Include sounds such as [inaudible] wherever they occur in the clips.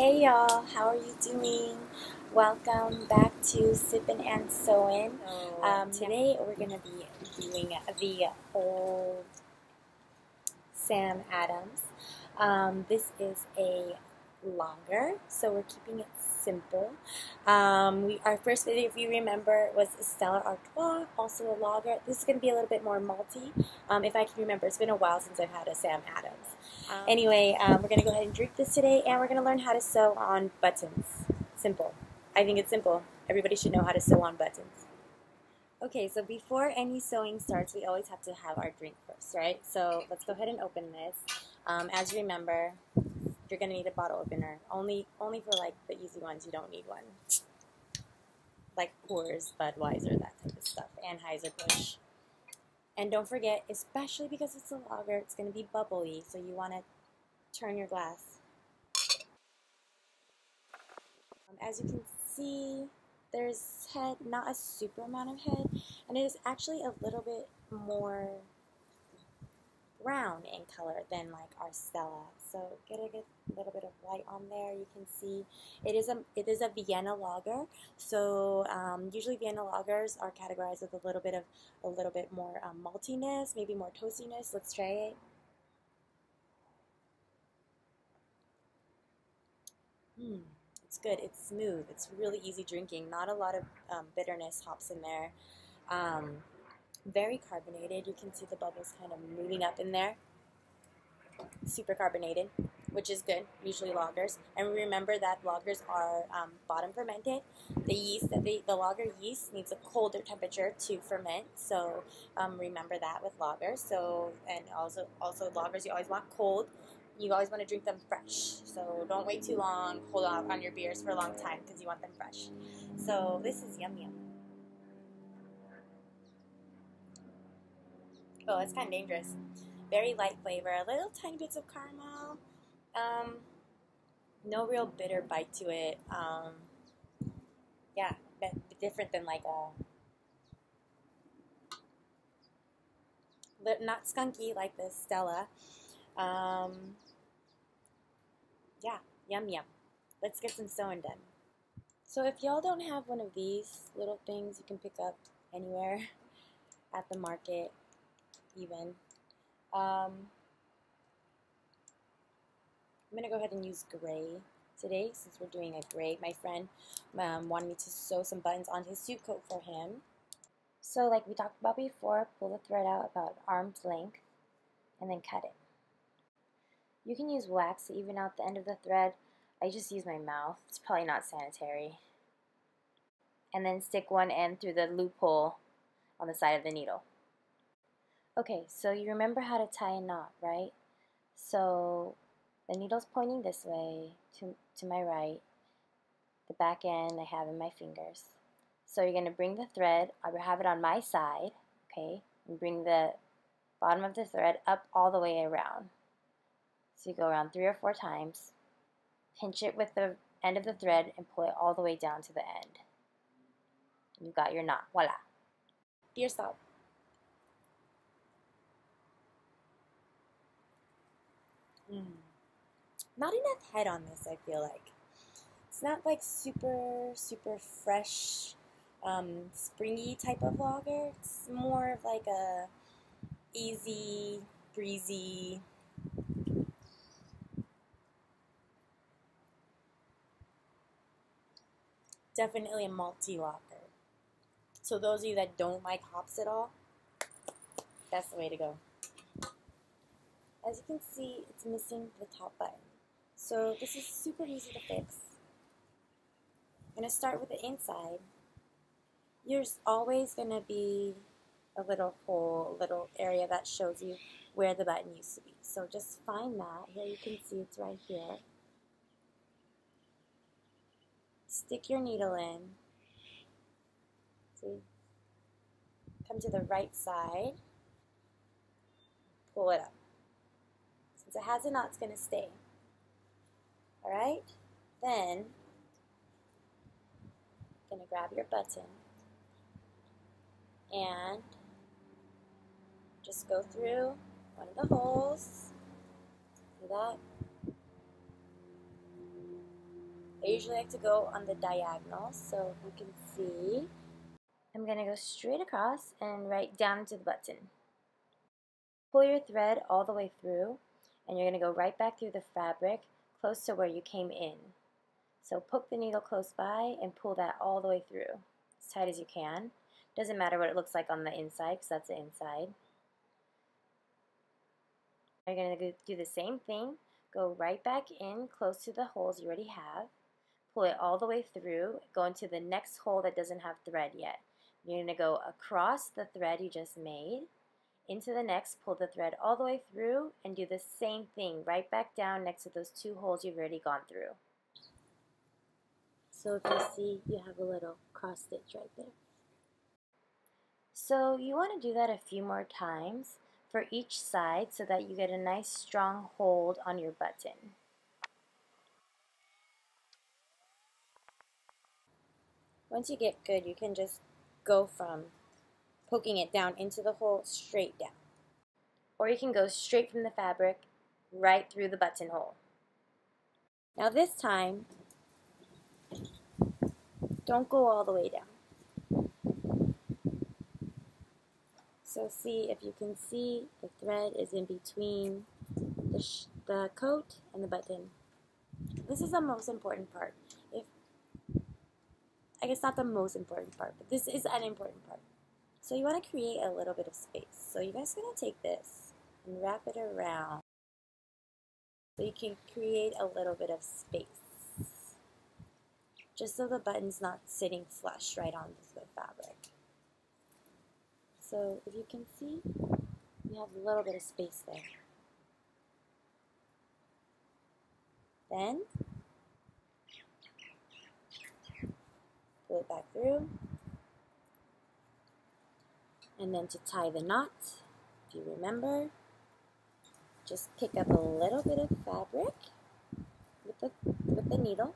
Hey y'all, how are you doing? Welcome back to Sippin' and Sewin'. Um, today we're going to be doing the old Sam Adams. Um, this is a lager, so we're keeping it simple. Um, we, our first video, if you remember, was Stella Artois, also a lager. This is going to be a little bit more malty, um, if I can remember. It's been a while since I've had a Sam Adams. Anyway, um, we're going to go ahead and drink this today, and we're going to learn how to sew on buttons. Simple. I think it's simple. Everybody should know how to sew on buttons. Okay, so before any sewing starts, we always have to have our drink first, right? So let's go ahead and open this. Um, as you remember, you're gonna need a bottle opener. Only, only for like the easy ones, you don't need one. Like Coors, Budweiser, that type of stuff, Anheuser-Busch. And don't forget, especially because it's a lager, it's gonna be bubbly, so you wanna turn your glass. Um, as you can see, there's head, not a super amount of head, and it is actually a little bit more brown in color than like our Stella. So get a good little bit of white on there. You can see it is a it is a Vienna lager. So um, usually Vienna lagers are categorized with a little bit of a little bit more um, maltiness, maybe more toastiness. Let's try it. Hmm, it's good. It's smooth. It's really easy drinking. Not a lot of um, bitterness hops in there. Um, very carbonated. You can see the bubbles kind of moving up in there. Super carbonated, which is good, usually lagers. And remember that lagers are um, bottom fermented. The yeast, the, the lager yeast needs a colder temperature to ferment. So um, remember that with lagers. So and also also lagers you always want cold. You always want to drink them fresh. So don't wait too long. Hold off on your beers for a long time because you want them fresh. So this is yum yum. It's kind of dangerous. Very light flavor, a little tiny bits of caramel. Um, no real bitter bite to it. Um, yeah, different than like a not skunky like the Stella. Um, yeah, yum yum. Let's get some sewing done. So if y'all don't have one of these little things you can pick up anywhere at the market, even. Um, I'm going to go ahead and use gray today since we're doing a gray. My friend um, wanted me to sew some buttons on his suit coat for him. So like we talked about before, pull the thread out about arm's length and then cut it. You can use wax to even out the end of the thread. I just use my mouth. It's probably not sanitary. And then stick one end through the loophole on the side of the needle. Okay, so you remember how to tie a knot, right? So the needle's pointing this way to, to my right. The back end I have in my fingers. So you're going to bring the thread, I have it on my side, okay, and bring the bottom of the thread up all the way around. So you go around three or four times, pinch it with the end of the thread and pull it all the way down to the end. You've got your knot. Voila. Dear stop. Mm. Not enough head on this, I feel like. It's not like super, super fresh, um, springy type of lager. It's more of like a easy, breezy, definitely a malty lager. So those of you that don't like hops at all, that's the way to go. As you can see, it's missing the top button. So this is super easy to fix. I'm going to start with the inside. There's always going to be a little hole, a little area that shows you where the button used to be. So just find that. Here you can see it's right here. Stick your needle in. See? Come to the right side. Pull it up. Since it has a knot, it's going to stay. Alright? Then, going to grab your button and just go through one of the holes. See that? I usually like to go on the diagonal, so you can see. I'm going to go straight across and right down to the button. Pull your thread all the way through, and you're going to go right back through the fabric, close to where you came in. So poke the needle close by and pull that all the way through, as tight as you can. Doesn't matter what it looks like on the inside, because that's the inside. You're going to do the same thing. Go right back in close to the holes you already have. Pull it all the way through. Go into the next hole that doesn't have thread yet. You're going to go across the thread you just made into the next, pull the thread all the way through and do the same thing right back down next to those two holes you've already gone through. So if you see, you have a little cross stitch right there. So you want to do that a few more times for each side so that you get a nice strong hold on your button. Once you get good, you can just go from poking it down into the hole straight down. Or you can go straight from the fabric right through the buttonhole. Now this time, don't go all the way down. So see if you can see the thread is in between the, the coat and the button. This is the most important part. If I guess not the most important part, but this is an important part. So you want to create a little bit of space. So you guys are going to take this and wrap it around so you can create a little bit of space. Just so the button's not sitting flush right onto the fabric. So if you can see, you have a little bit of space there. Then, pull it back through. And then to tie the knot, if you remember, just pick up a little bit of fabric with the, with the needle.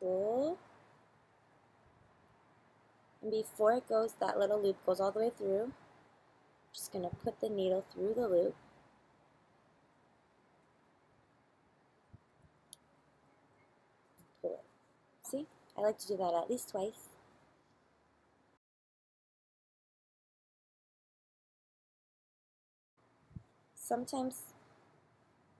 Pull. And before it goes, that little loop goes all the way through. Just going to put the needle through the loop. Pull it. See? I like to do that at least twice. Sometimes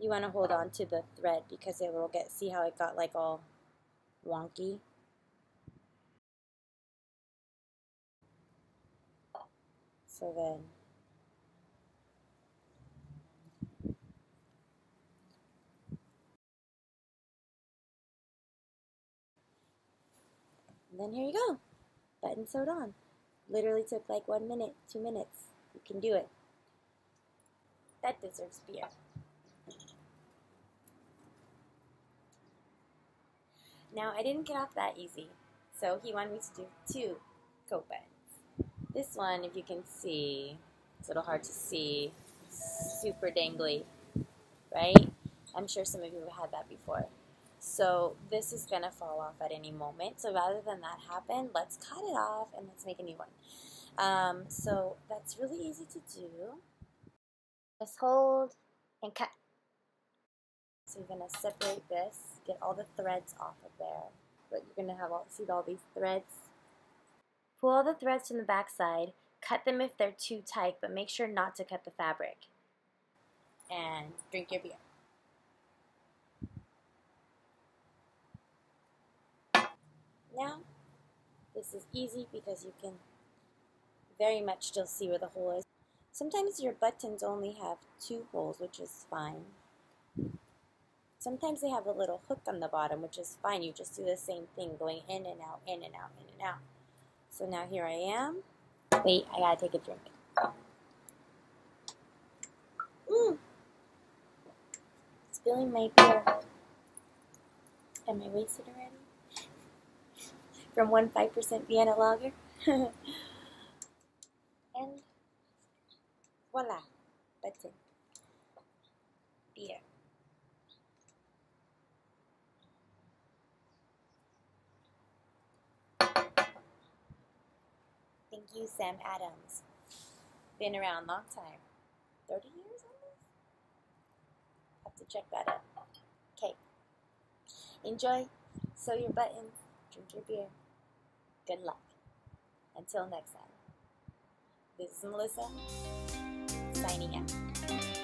you want to hold on to the thread because it will get, see how it got like all wonky? So then, and then here you go, button sewed on. Literally took like one minute, two minutes. You can do it. That deserves beer. Now, I didn't get off that easy, so he wanted me to do two coat buttons. This one, if you can see, it's a little hard to see, super dangly, right? I'm sure some of you have had that before. So this is going to fall off at any moment. So rather than that happen, let's cut it off and let's make a new one. Um, so that's really easy to do. Just hold and cut. So you're going to separate this, get all the threads off of there. But you're going to have all, see all these threads? Pull all the threads from the back side, cut them if they're too tight, but make sure not to cut the fabric. And drink your beer. Now, this is easy because you can very much still see where the hole is. Sometimes your buttons only have two holes, which is fine. Sometimes they have a little hook on the bottom, which is fine. You just do the same thing, going in and out, in and out, in and out. So now here I am. Wait, I gotta take a drink. Mmm. Spilling my beer. Am I wasted already? [laughs] From one 5% Vienna lager? [laughs] and Voila, button. Beer. Thank you, Sam Adams. Been around a long time. 30 years almost? Have to check that out. Okay. Enjoy, sew your buttons, drink your beer. Good luck. Until next time. This is Melissa, signing out.